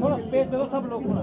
थोड़ा स्पेस दे दो सब लोग पूरा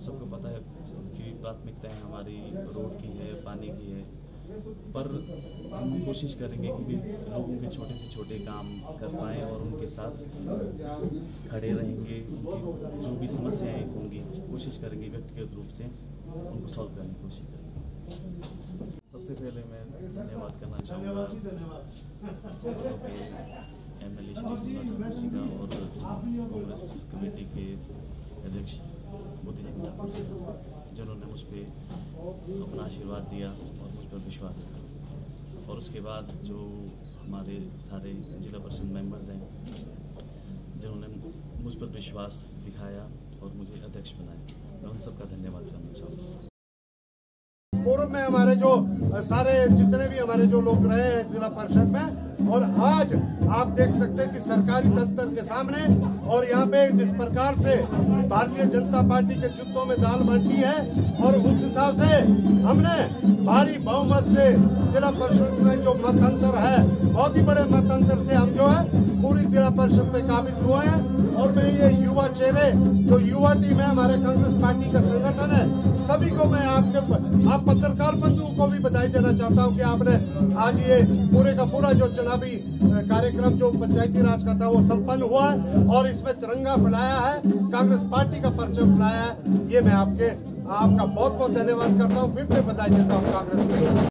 सबको पता है कि प्राथमिकताएँ हमारी रोड की है, पानी की है। पर हम कोशिश करेंगे कि भी लोगों के छोटे से छोटे काम कर पाएँ और उनके साथ खड़े रहेंगे, उनकी जो भी समस्याएँ होंगी कोशिश करेंगे व्यक्तिगत रूप से उनको सॉल्व करने की कोशिश करेंगे। सबसे पहले मैं धन्यवाद करना चाहूँगा एम एल ए श्री और कांग्रेस कमेटी के अध्यक्ष मोदी सिंह ठाकुर जिन्होंने मुझ पर अपना आशीर्वाद दिया और मुझ पर विश्वास रखा। और उसके बाद जो हमारे सारे जिला परिषद मेंबर्स हैं, जिन्होंने मुझ पर विश्वास दिखाया और मुझे अध्यक्ष बनाया, मैं उन सबका धन्यवाद करना चाहूँगा। पूर्व में हमारे जो, सारे जितने भी हमारे जो लोग रहे हैं जिला परिषद में, और आज आप देख सकते हैं कि सरकारी तंत्र के सामने, और यहाँ पे जिस प्रकार से भारतीय जनता पार्टी के जुत्तों में दाल बांटी है, और उस हिसाब से हमने भारी बहुमत से जिला परिषद में जो मत अंतर है बहुत ही बड़े मत अंतर से हम जो है, पूरी जिला परिषद में काबिज हुए हैं। और मैं ये युवा चेहरे, जो युवा टीम है, हमारे कांग्रेस पार्टी का संगठन है, सभी को मैं आपके आप पत्रकार बंधुओं को भी बधाई देना चाहता हूँ कि आपने आज ये पूरे का पूरा जो चुनावी कार्यक्रम, जो पंचायती राज का था, वो संपन्न हुआ है। और इसमें तिरंगा फैलाया है, कांग्रेस पार्टी का परचम फैलाया है। ये मैं आपके, आपका बहुत बहुत धन्यवाद करता हूँ, फिर से बधाई देता हूँ कांग्रेस को।